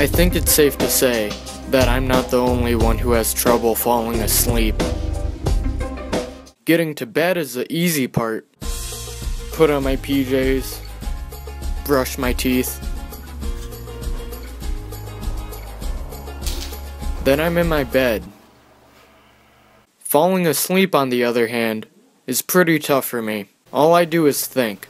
I think it's safe to say that I'm not the only one who has trouble falling asleep. Getting to bed is the easy part. Put on my PJs, brush my teeth. Then I'm in my bed. Falling asleep, on the other hand, is pretty tough for me. All I do is think.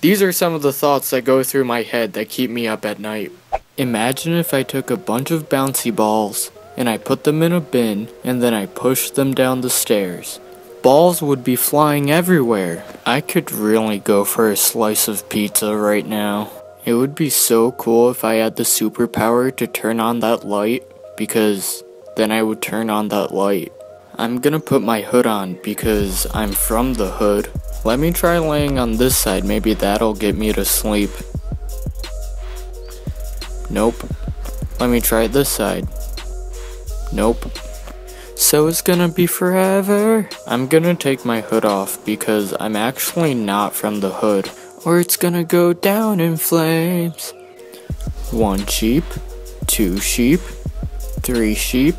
These are some of the thoughts that go through my head that keep me up at night. Imagine if I took a bunch of bouncy balls and I put them in a bin and then I pushed them down the stairs. Balls would be flying everywhere. I could really go for a slice of pizza right now. It would be so cool if I had the superpower to turn on that light because then I would turn on that light. I'm gonna put my hood on because I'm from the hood. Let me try laying on this side, maybe that'll get me to sleep. Nope. Let me try this side. Nope. So it's gonna be forever. I'm gonna take my hood off because I'm actually not from the hood, or it's gonna go down in flames. One sheep, two sheep, three sheep,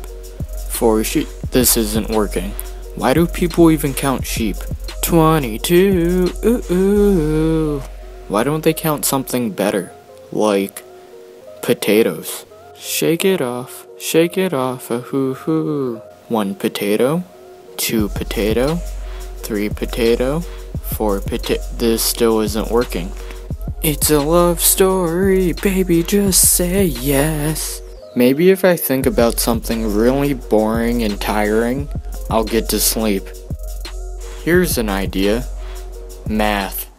four sheep. This isn't working. Why do people even count sheep? 22. Ooh, ooh. Why don't they count something better? Like potatoes. Shake it off, shake it off, a hoo hoo. One potato, two potato, three potato, four potato. This still isn't working. It's a love story, baby, just say yes. Maybe if I think about something really boring and tiring, I'll get to sleep. Here's an idea math.